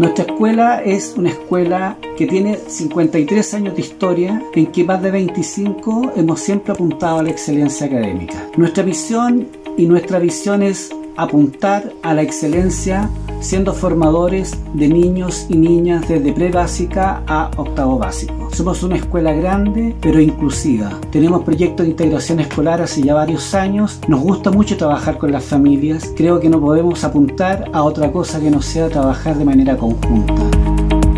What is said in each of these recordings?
Nuestra escuela es una escuela que tiene 53 años de historia, en que más de 25 hemos siempre apuntado a la excelencia académica. Nuestra misión y nuestra visión es apuntar a la excelencia siendo formadores de niños y niñas desde pre-básica a octavo básico. Somos una escuela grande pero inclusiva. Tenemos proyectos de integración escolar hace ya varios años. Nos gusta mucho trabajar con las familias. Creo que no podemos apuntar a otra cosa que no sea trabajar de manera conjunta.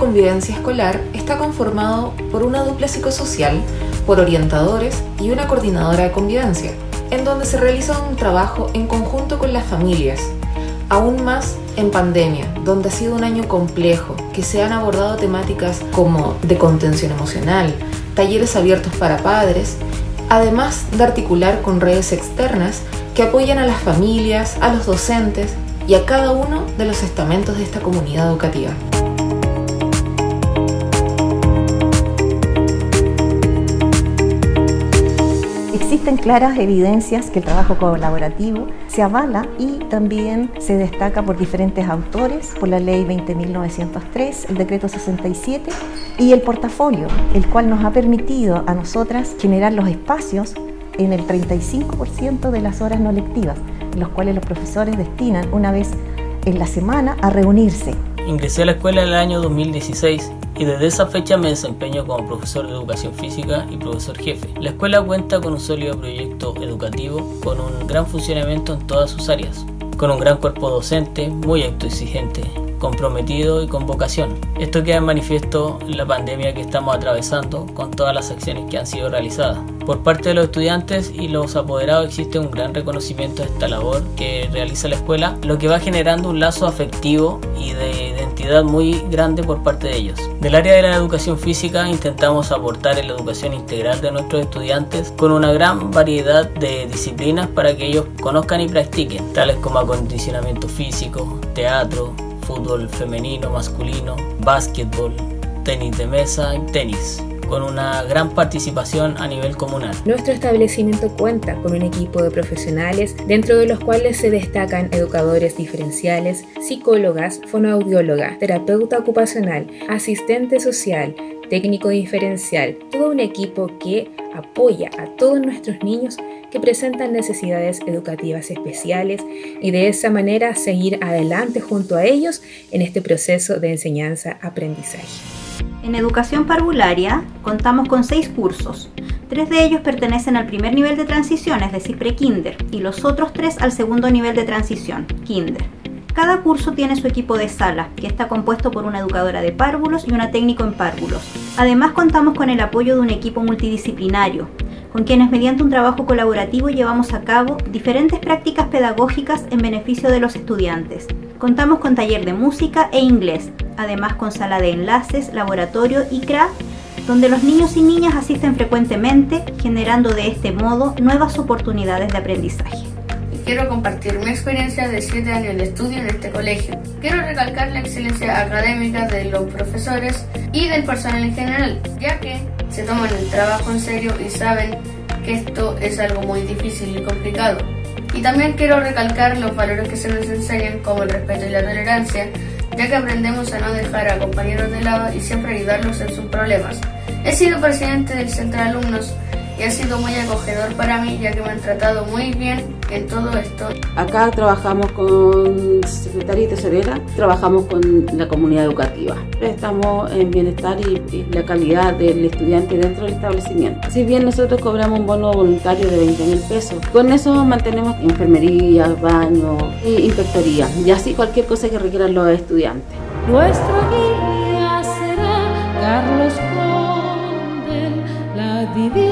Convivencia escolar está conformado por una dupla psicosocial, por orientadores y una coordinadora de convivencia, en donde se realiza un trabajo en conjunto con las familias, aún más en pandemia, donde ha sido un año complejo, que se han abordado temáticas como de contención emocional, talleres abiertos para padres, además de articular con redes externas que apoyan a las familias, a los docentes y a cada uno de los estamentos de esta comunidad educativa. Existen claras evidencias que el trabajo colaborativo se avala y también se destaca por diferentes autores, por la ley 20.903, el decreto 67 y el portafolio, el cual nos ha permitido a nosotras generar los espacios en el 35% de las horas no lectivas, los cuales los profesores destinan una vez en la semana a reunirse. Ingresé a la escuela el año 2016 y desde esa fecha me desempeño como profesor de educación física y profesor jefe. La escuela cuenta con un sólido proyecto educativo con un gran funcionamiento en todas sus áreas, con un gran cuerpo docente muy autoexigente, comprometido y con vocación. Esto queda en manifiesto en la pandemia que estamos atravesando con todas las acciones que han sido realizadas. Por parte de los estudiantes y los apoderados existe un gran reconocimiento de esta labor que realiza la escuela, lo que va generando un lazo afectivo y de muy grande por parte de ellos. Del área de la educación física intentamos aportar en la educación integral de nuestros estudiantes con una gran variedad de disciplinas para que ellos conozcan y practiquen, tales como acondicionamiento físico, teatro, fútbol femenino, masculino, básquetbol, tenis de mesa y tenis con una gran participación a nivel comunal. Nuestro establecimiento cuenta con un equipo de profesionales, dentro de los cuales se destacan educadores diferenciales, psicólogas, fonoaudióloga, terapeuta ocupacional, asistente social, técnico diferencial, todo un equipo que apoya a todos nuestros niños que presentan necesidades educativas especiales y de esa manera seguir adelante junto a ellos en este proceso de enseñanza-aprendizaje. En educación parvularia contamos con seis cursos. Tres de ellos pertenecen al primer nivel de transición, es decir, pre-kinder, y los otros tres al segundo nivel de transición, kinder. Cada curso tiene su equipo de sala, que está compuesto por una educadora de párvulos y una técnico en párvulos. Además contamos con el apoyo de un equipo multidisciplinario, con quienes mediante un trabajo colaborativo llevamos a cabo diferentes prácticas pedagógicas en beneficio de los estudiantes. Contamos con taller de música e inglés, además con sala de enlaces, laboratorio y craft, donde los niños y niñas asisten frecuentemente, generando de este modo nuevas oportunidades de aprendizaje. Quiero compartir mi experiencia de 7 años de estudio en este colegio. Quiero recalcar la excelencia académica de los profesores y del personal en general, ya que se toman el trabajo en serio y saben que esto es algo muy difícil y complicado. Y también quiero recalcar los valores que se nos enseñan como el respeto y la tolerancia, ya que aprendemos a no dejar a compañeros de lado y siempre ayudarlos en sus problemas. He sido presidente del Centro de Alumnos ha sido muy acogedor para mí ya que me han tratado muy bien en todo esto. Acá trabajamos con secretaria y tesorera, trabajamos con la comunidad educativa. Estamos en bienestar y, y la calidad del estudiante dentro del establecimiento. Si bien nosotros cobramos un bono voluntario de 20 mil pesos, con eso mantenemos enfermería, baño e inspectoría y así cualquier cosa que requieran los estudiantes. Nuestro guía será Carlos Condel, la divina.